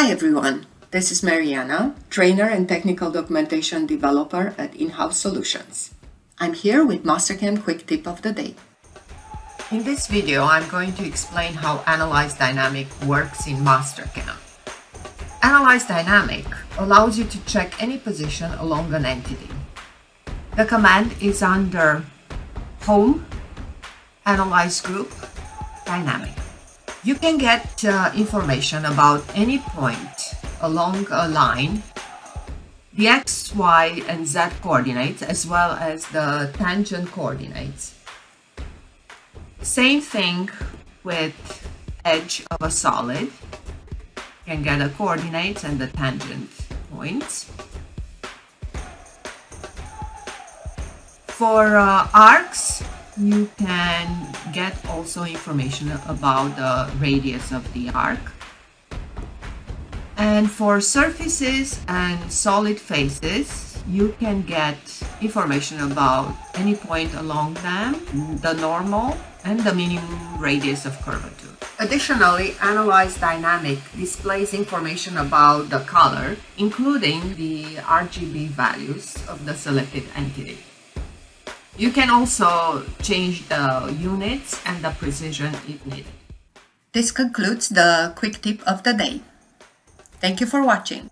Hi everyone, this is Mariana, trainer and technical documentation developer at InHouse Solutions. I'm here with Mastercam Quick Tip of the Day. In this video, I'm going to explain how Analyze Dynamic works in Mastercam. Analyze Dynamic allows you to check any position along an entity. The command is under Home, Analyze Group, Dynamic. You can get uh, information about any point along a line, the x, y, and z coordinates, as well as the tangent coordinates. Same thing with edge of a solid. You can get the coordinates and the tangent points. For uh, arcs, you can get also information about the radius of the arc. And for surfaces and solid faces, you can get information about any point along them, the normal, and the minimum radius of curvature. Additionally, Analyze Dynamic displays information about the color, including the RGB values of the selected entity. You can also change the units and the precision if needed. This concludes the quick tip of the day. Thank you for watching.